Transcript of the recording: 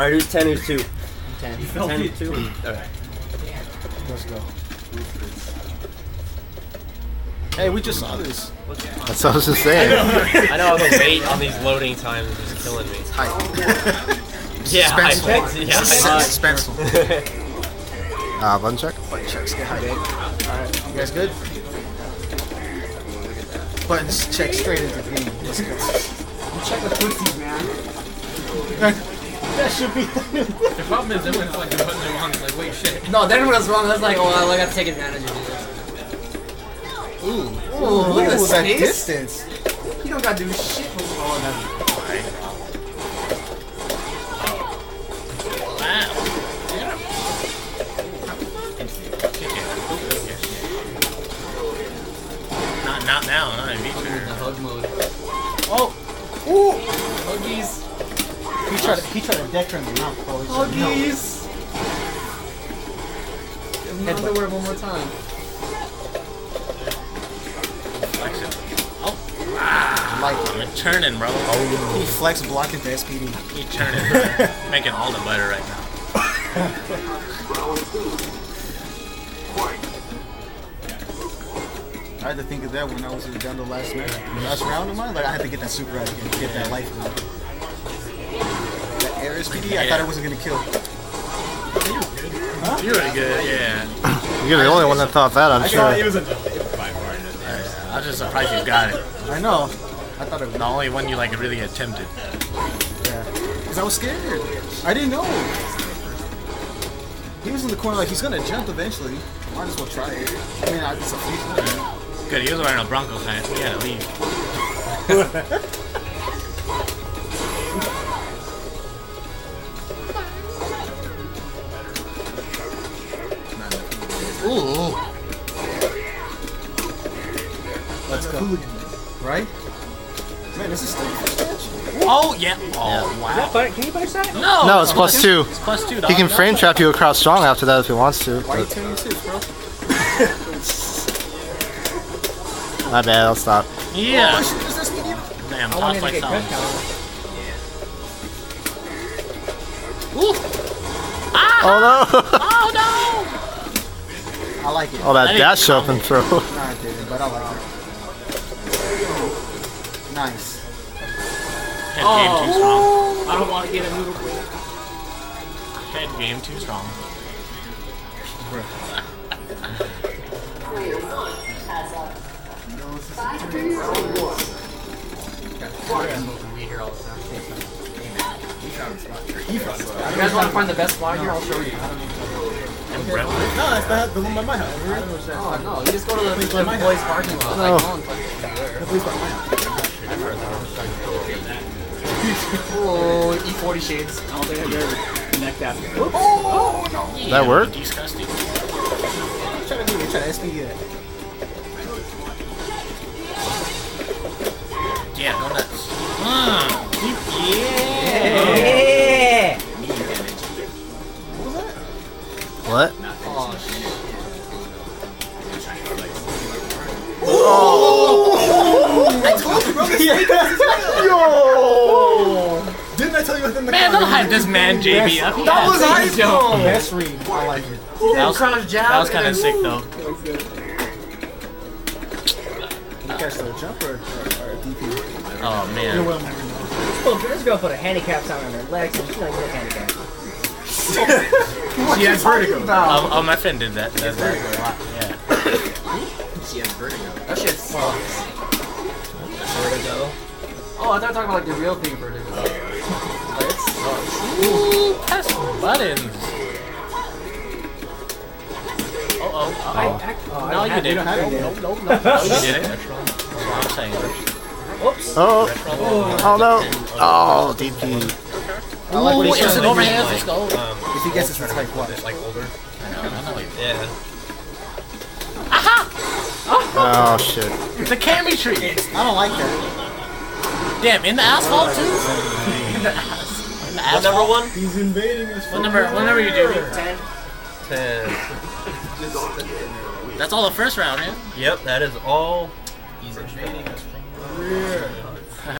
Alright, who's 10, who's 2? 10. 10, 2? Alright. Let's go. Hey, we just saw this. That's what I was just saying. I know the wait on these loading times is just killing me. Yeah, I Suspenseful. checked. Yeah, Sus- I Suspenseful. Uh, button check. Button checks get hyped. Alright, you guys good? Buttons check straight into the game. Let's go. Check the pussies, man. That should be. The problem is, everyone's like, the buttons are wrong. It's like, wait, shit. No, then when I was wrong, I was like, oh, well, I gotta take advantage of this. Ooh, Ooh, look at the that space. distance. You don't gotta do shit. Oh, that's Not, not now, not in V-Trigger. the hug mode. Oh, ooh. Huggies. He tried to he tried to deck her in the mouth, bro. He said no. Huggies. Give me underwear one more time. Oh. Like it. I'm turning, bro. Oh, He flex block into SPD. He turning. Making all the butter right now. I had to think of that when I was down the last match, the last round of mine. Like I had to get that super out again, get that life. Out. That air SPD, I thought it wasn't gonna kill. You're good. You're really good, yeah. You're the only one that thought that, I'm sure. I was just surprised you got it. I know. I thought it was The only one you like really attempted. yeah. Cause I was scared. I didn't know. He was in the corner like he's gonna jump eventually. Might as well try it. I mean, I just a few. Good, he was wearing a Broncos hat. He had to leave. Ooh. Let's go. Right? Man, this is still Oh, yeah. Oh, wow. Can you finish that? No! No, it's plus two. It's plus two, He can frame trap you across strong after that if he wants to. Why you turning six, bro? my bad, I'll stop. Yeah. Oh, shit, is this medium? Damn, I toss wanted to like get crit Oh no! Ah, oh, no! I like it. oh, I that didn't dash up and throw. Nah, I didn't, but I like it. Nice. Head game too oh. strong. I don't want to get a noodle quick. Head game too strong. You guys want to find the best spot here? I'll show you. And Brett, No, that's not the one by my house. Oh no, you just go to the, the boys' parking lot. No. Like, no one fucking Oh, E40 shades. I don't think I've ever necked that. Oh, that worked? disgusting. Trying to do it. Try to SPD that. Yeah, go nuts. What? Oh shit. Yo! Didn't I tell you within the Man, don't hype this man, JB. up. That was Yeah, hype, yo. Best read. I like it. That was, that was kind of sick, though. You catch the jump or, or, or DP? Oh, man. Oh, this girl put a handicap sign on her legs and she like look handicapped. She has vertigo. Oh, oh, my friend did that. That's very good. Yeah. That shit sucks. Vertigo. Oh, I thought you were talking about like the real thing vertigo. Like, it sucks. Ooh, press buttons. Uh oh. I, Oh. I, oh, No, I you had- didn't. have it Nope, nope, No, nope. you did it. That's what I'm saying. Oops. Oh, oh no! Oh, DP. I like what Ooh, he's instant trying to do. overhead. Let's go. Um, if he gets it, it's like what? Like older. I know. I know. Yeah. Oh shit. The cami tree. I don't like that. Damn, in the asphalt too. in the, as- in the asphalt. Number one? He's invading us. What number? What number you do? Ten. 10. That's all the first round, man. Yep, that is all. He's invading us from the rear.